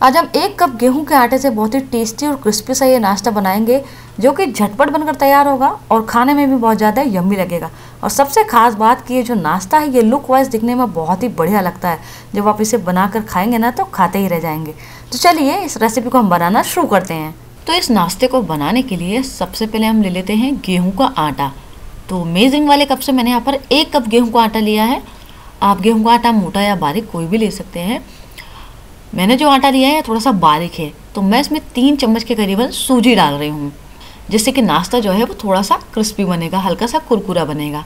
आज हम एक कप गेहूँ के आटे से बहुत ही टेस्टी और क्रिस्पी सा ये नाश्ता बनाएँगे, जो कि झटपट बनकर तैयार होगा और खाने में भी बहुत ज़्यादा यम्मी लगेगा। और सबसे खास बात कि ये जो नाश्ता है, ये लुक वाइज दिखने में बहुत ही बढ़िया लगता है। जब आप इसे बनाकर खाएँगे ना तो खाते ही रह जाएँगे। तो चलिए, इस रेसिपी को हम बनाना शुरू करते हैं। तो इस नाश्ते को बनाने के लिए सबसे पहले हम ले लेते हैं गेहूँ का आटा। तो मेजरिंग वाले कप से मैंने यहाँ पर एक कप गेहूँ का आटा लिया है। आप गेहूँ का आटा, मोटा या बारीक, कोई भी ले सकते हैं। मैंने जो आटा लिया है थोड़ा सा बारीक है तो मैं इसमें तीन चम्मच के करीबन सूजी डाल रही हूँ, जिससे कि नाश्ता जो है, वो थोड़ा सा क्रिस्पी बनेगा, हल्का सा कुरकुरा बनेगा।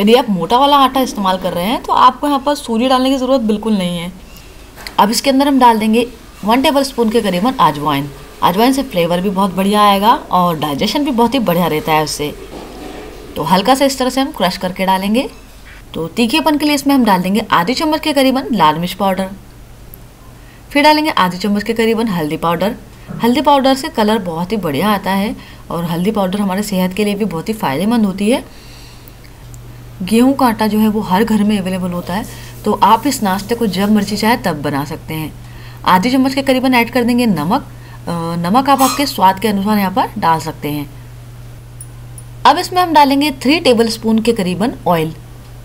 यदि आप मोटा वाला आटा इस्तेमाल कर रहे हैं तो आपको यहाँ पर सूजी डालने की ज़रूरत बिल्कुल नहीं है। अब इसके अंदर हम डाल देंगे वन टेबल स्पून के करीबन आजवाइन आजवाइन से फ्लेवर भी बहुत बढ़िया आएगा और डाइजेशन भी बहुत ही बढ़िया रहता है उससे। तो हल्का सा इस तरह से हम क्रश करके डालेंगे। तो तीखेपन के लिए इसमें हम डाल देंगे आधी चम्मच के करीबन लाल मिर्च पाउडर। फिर डालेंगे आधी चम्मच के करीबन हल्दी पाउडर। हल्दी पाउडर से कलर बहुत ही बढ़िया आता है और हल्दी पाउडर हमारे सेहत के लिए भी बहुत ही फ़ायदेमंद होती है। गेहूँ का आटा जो है वो हर घर में अवेलेबल होता है तो आप इस नाश्ते को जब मर्ज़ी चाहे तब बना सकते हैं। आधी चम्मच के करीबन ऐड कर देंगे नमक। नमक आप आपके स्वाद के अनुसार यहाँ पर डाल सकते हैं। अब इसमें हम डालेंगे थ्री टेबल स्पून के करीबन ऑयल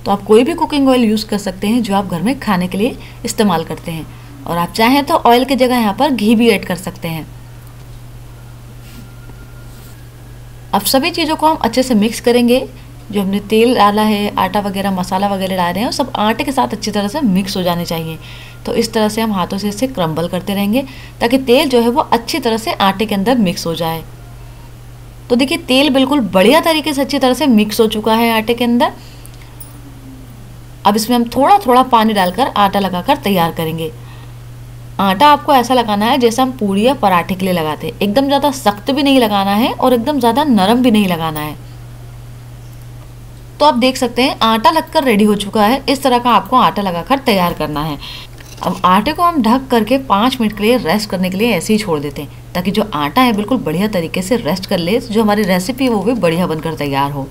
तो आप कोई भी कुकिंग ऑयल यूज़ कर सकते हैं जो आप घर में खाने के लिए इस्तेमाल करते हैं। और आप चाहें तो ऑयल की जगह यहाँ पर घी भी ऐड कर सकते हैं। अब सभी चीज़ों को हम अच्छे से मिक्स करेंगे। जो हमने तेल डाला है, आटा वगैरह, मसाला वगैरह डाल रहे हैं सब आटे के साथ अच्छी तरह से मिक्स हो जाने चाहिए। तो इस तरह से हम हाथों से इसे क्रम्बल करते रहेंगे, ताकि तेल जो है वो अच्छी तरह से आटे के अंदर मिक्स हो जाए। तो देखिए, तेल बिल्कुल बढ़िया तरीके से अच्छी तरह से मिक्स हो चुका है आटे के अंदर। अब इसमें हम थोड़ा थोड़ा पानी डालकर आटा लगाकर तैयार करेंगे। आटा आपको ऐसा लगाना है जैसे हम पूड़ी या पराठे के लिए लगाते हैं। एकदम ज़्यादा सख्त भी नहीं लगाना है और एकदम ज़्यादा नरम भी नहीं लगाना है। तो आप देख सकते हैं, आटा लगकर रेडी हो चुका है। इस तरह का आपको आटा लगाकर तैयार करना है। अब आटे को हम ढक करके पाँच मिनट के लिए रेस्ट करने के लिए ऐसे ही छोड़ देते हैं, ताकि जो आटा है बिल्कुल बढ़िया तरीके से रेस्ट कर ले, जो हमारी रेसिपी है वो भी बढ़िया बनकर तैयार हो।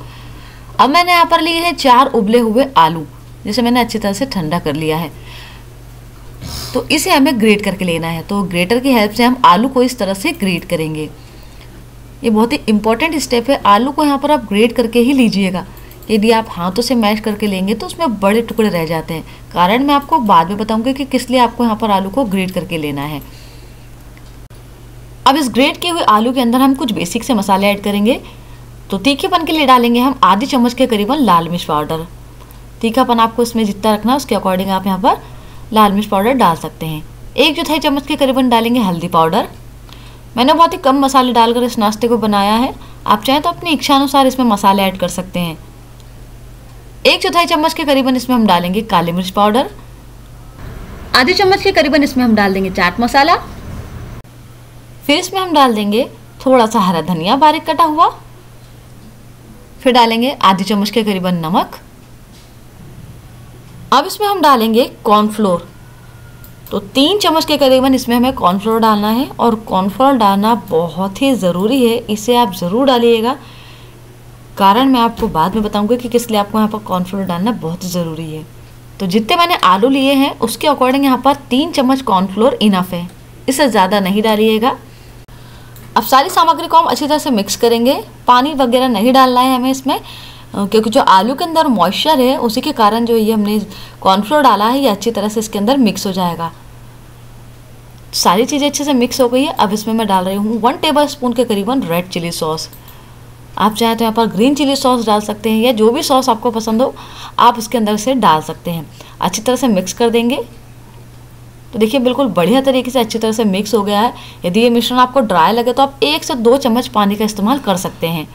अब मैंने यहाँ पर लिए हैं चार उबले हुए आलू, जिसे मैंने अच्छी तरह से ठंडा कर लिया है। तो इसे हमें ग्रेट करके लेना है। तो ग्रेटर की हेल्प से हम आलू को इस तरह से ग्रेट करेंगे। ये बहुत ही इंपॉर्टेंट स्टेप है। आलू को यहाँ पर आप ग्रेट करके ही लीजिएगा। यदि आप हाथों से मैश करके लेंगे तो उसमें बड़े टुकड़े रह जाते हैं। कारण मैं आपको बाद में बताऊँगी कि किस लिए आपको यहाँ पर आलू को ग्रेट करके लेना है। अब इस ग्रेट किए हुए आलू के अंदर हम कुछ बेसिक से मसाले ऐड करेंगे। तो तीखेपन के लिए डालेंगे हम आधी चम्मच के करीबन लाल मिर्च पाउडर। तीखापन आपको इसमें जितना रखना है, उसके अकॉर्डिंग आप यहाँ पर लाल मिर्च पाउडर डाल सकते हैं। एक चौथाई चम्मच के करीबन डालेंगे हल्दी पाउडर। मैंने बहुत ही कम मसाले डालकर इस नाश्ते को बनाया है। आप चाहें तो अपनी इच्छा अनुसार इसमें मसाले ऐड कर सकते हैं। एक चौथाई चम्मच के करीबन इसमें हम डालेंगे काली मिर्च पाउडर। आधी चम्मच के करीबन इसमें हम डाल देंगे चाट मसाला। फिर इसमें हम डाल देंगे थोड़ा सा हरा धनिया बारीक कटा हुआ। फिर डालेंगे आधी चम्मच के करीबन नमक। अब इसमें हम डालेंगे कॉर्नफ्लोर तो तीन चम्मच के करीबन इसमें हमें कॉर्नफ्लोर डालना है और कॉर्नफ्लोर डालना बहुत ही ज़रूरी है। इसे आप ज़रूर डालिएगा। कारण मैं आपको बाद में बताऊँगी कि किस लिए आपको यहाँ पर कॉर्नफ्लोर डालना बहुत ज़रूरी है। तो जितने मैंने आलू लिए हैं, उसके अकॉर्डिंग यहाँ पर तीन चम्मच कॉर्नफ्लोर इनफ है। इसे ज़्यादा नहीं डालिएगा। अब सारी सामग्री को हम अच्छी तरह से मिक्स करेंगे। पानी वगैरह नहीं डालना है हमें इसमें। क्योंकि जो आलू के अंदर मॉइस्चर है, उसी के कारण जो ये हमने कॉर्नफ्लोर डाला है, ये अच्छी तरह से इसके अंदर मिक्स हो जाएगा। सारी चीज़ें अच्छे से मिक्स हो गई है, अब इसमें मैं डाल रही हूँ वन टेबल स्पून के करीबन रेड चिली सॉस आप चाहें तो यहाँ पर ग्रीन चिली सॉस डाल सकते हैं, या जो भी सॉस आपको पसंद हो, आप इसके अंदर से डाल सकते हैं। अच्छी तरह से मिक्स कर देंगे। तो देखिए, बिल्कुल बढ़िया तरीके से अच्छी तरह से मिक्स हो गया है। यदि ये मिश्रण आपको ड्राई लगे तो आप एक से दो चम्मच पानी का इस्तेमाल कर सकते हैं।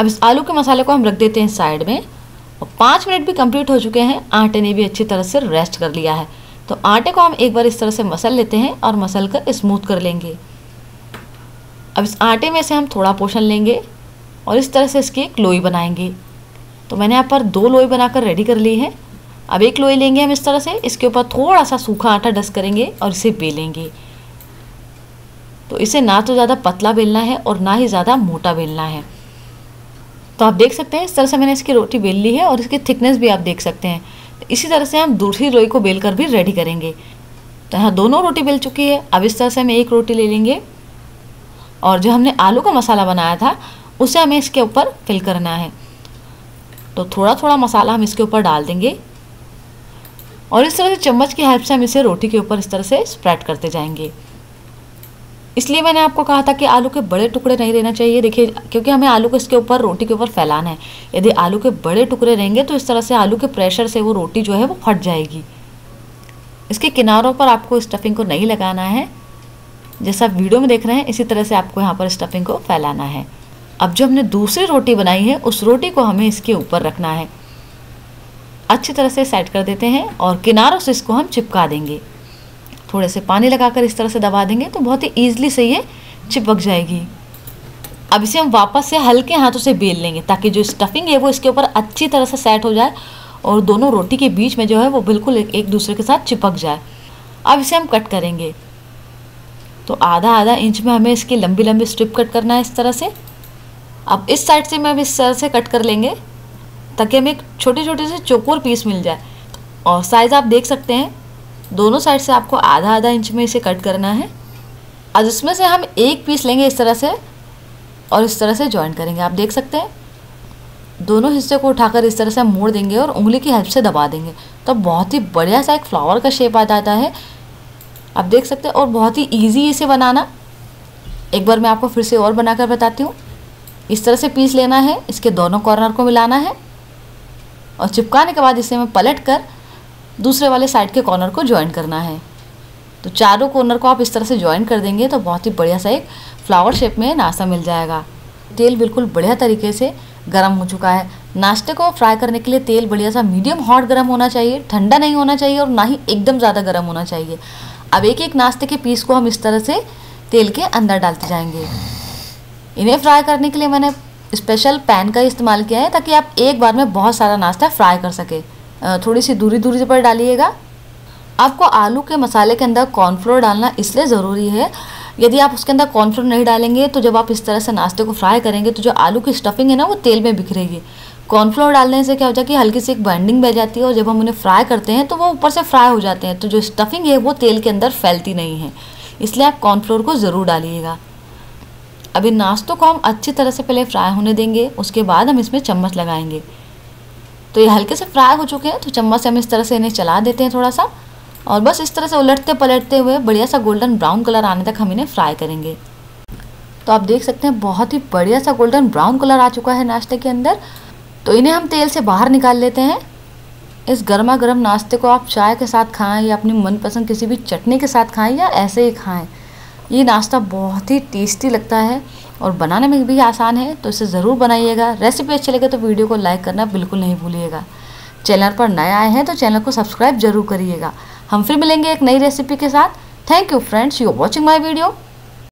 अब इस आलू के मसाले को हम रख देते हैं साइड में। और पाँच मिनट भी कंप्लीट हो चुके हैं। आटे ने भी अच्छी तरह से रेस्ट कर लिया है। तो आटे को हम एक बार इस तरह से मसल लेते हैं और मसल कर स्मूथ कर लेंगे। अब इस आटे में से हम थोड़ा पोषण लेंगे और इस तरह से इसकी एक लोई बनाएँगे। तो मैंने यहाँ पर दो लोई बनाकर रेडी कर ली है। अब एक लोई लेंगे हम इस तरह से। इसके ऊपर थोड़ा सा सूखा आटा डस्ट करेंगे और इसे बेलेंगे तो इसे ना तो ज़्यादा पतला बेलना है और ना ही ज़्यादा मोटा बेलना है। तो आप देख सकते हैं, इस तरह से मैंने इसकी रोटी बेल ली है और इसकी थिकनेस भी आप देख सकते हैं। इसी तरह से हम दूसरी रोई को बेल कर भी रेडी करेंगे। तो यहाँ दोनों रोटी बेल चुकी है। अब इस तरह से हमें एक रोटी ले लेंगे। और जो हमने आलू का मसाला बनाया था, उसे हमें इसके ऊपर फिल करना है। तो थोड़ा थोड़ा मसाला हम इसके ऊपर डाल देंगे। और इस तरह से चम्मच की हेल्प से हम इसे रोटी के ऊपर इस तरह से स्प्रेड करते जाएँगे। इसलिए मैंने आपको कहा था कि आलू के बड़े टुकड़े नहीं रहना चाहिए। देखिए, क्योंकि हमें आलू को इसके ऊपर, रोटी के ऊपर फैलाना है। यदि आलू के बड़े टुकड़े रहेंगे तो इस तरह से आलू के प्रेशर से वो रोटी जो है, वो फट जाएगी। इसके किनारों पर आपको स्टफिंग को नहीं लगाना है। जैसा आप वीडियो में देख रहे हैं, इसी तरह से आपको यहाँ पर स्टफिंग को फैलाना है। अब जो हमने दूसरी रोटी बनाई है, उस रोटी को हमें इसके ऊपर रखना है। अच्छी तरह से सेट कर देते हैं और किनारों से इसको हम चिपका देंगे। थोड़े से पानी लगाकर इस तरह से दबा देंगे तो बहुत ही ईजिली से ये चिपक जाएगी। अब इसे हम वापस से हल्के हाथों से बेल लेंगे ताकि जो स्टफिंग है वो इसके ऊपर अच्छी तरह से सेट हो जाए और दोनों रोटी के बीच में जो है वो बिल्कुल एक, दूसरे के साथ चिपक जाए। अब इसे हम कट करेंगे। तो आधा आधा इंच में हमें इसकी लंबी लंबी स्ट्रिप कट करना है इस तरह से। अब इस साइड से मैं इस तरह से कट कर लेंगे ताकि हमें एक छोटे छोटे से चोकोर पीस मिल जाए। और साइज़ आप देख सकते हैं दोनों साइड से आपको आधा आधा इंच में इसे कट करना है। आज इसमें से हम एक पीस लेंगे इस तरह से और इस तरह से ज्वाइन करेंगे। आप देख सकते हैं, दोनों हिस्से को उठाकर इस तरह से हम मोड़ देंगे और उंगली की हेल्प से दबा देंगे। तो बहुत ही बढ़िया सा एक फ्लावर का शेप आ जाता है। आप देख सकते हैं, और बहुत ही ईजी इसे बनाना। एक बार मैं आपको फिर से और बनाकर बताती हूँ। इस तरह से पीस लेना है, इसके दोनों कॉर्नर को मिलाना है और चिपकाने के बाद इसे हमें पलट कर दूसरे वाले साइड के कॉर्नर को ज्वाइन करना है। तो चारों कॉर्नर को आप इस तरह से ज्वाइन कर देंगे तो बहुत ही बढ़िया सा एक फ्लावर शेप में नाश्ता मिल जाएगा। तेल बिल्कुल बढ़िया तरीके से गर्म हो चुका है। नाश्ते को फ्राई करने के लिए तेल बढ़िया सा मीडियम हॉट गर्म होना चाहिए, ठंडा नहीं होना चाहिए और ना ही एकदम ज़्यादा गर्म होना चाहिए। अब एक एक नाश्ते के पीस को हम इस तरह से तेल के अंदर डालते जाएँगे। इन्हें फ्राई करने के लिए मैंने स्पेशल पैन का इस्तेमाल किया है ताकि आप एक बार में बहुत सारा नाश्ता फ्राई कर सके। थोड़ी सी दूरी दूरी पर डालिएगा। आपको आलू के मसाले के अंदर कॉर्नफ्लोर डालना इसलिए ज़रूरी है। यदि आप उसके अंदर कॉर्नफ्लोर नहीं डालेंगे तो जब आप इस तरह से नाश्ते को फ्राई करेंगे तो जो आलू की स्टफिंग है ना, वो तेल में बिखरेगी। कॉर्नफ्लोर डालने से क्या हो जाए कि हल्की सी एक बाइंडिंग बह जाती है और जब हम उन्हें फ्राई करते हैं तो वो ऊपर से फ्राई हो जाते हैं। तो जो स्टफिंग है, वो तेल के अंदर फैलती नहीं है। इसलिए आप कॉर्नफ्लोर को ज़रूर डालिएगा। अभी नाश्तों को हम अच्छी तरह से पहले फ्राई होने देंगे, उसके बाद हम इसमें चम्मच लगाएँगे। तो ये हल्के से फ्राई हो चुके हैं तो चम्मच से हम इस तरह से इन्हें चला देते हैं थोड़ा सा। और बस इस तरह से उलटते पलटते हुए बढ़िया सा गोल्डन ब्राउन कलर आने तक हम इन्हें फ्राई करेंगे। तो आप देख सकते हैं, बहुत ही बढ़िया सा गोल्डन ब्राउन कलर आ चुका है नाश्ते के अंदर। तो इन्हें हम तेल से बाहर निकाल लेते हैं। इस गर्मा गर्म नाश्ते को आप चाय के साथ खाएँ या अपनी मनपसंद किसी भी चटनी के साथ खाएँ या ऐसे ही खाएँ। ये नाश्ता बहुत ही टेस्टी लगता है और बनाने में भी आसान है तो इसे ज़रूर बनाइएगा। रेसिपी अच्छी लगे तो वीडियो को लाइक करना बिल्कुल नहीं भूलिएगा। चैनल पर नए आए हैं तो चैनल को सब्सक्राइब ज़रूर करिएगा। हम फिर मिलेंगे एक नई रेसिपी के साथ। Thank you friends you watching my video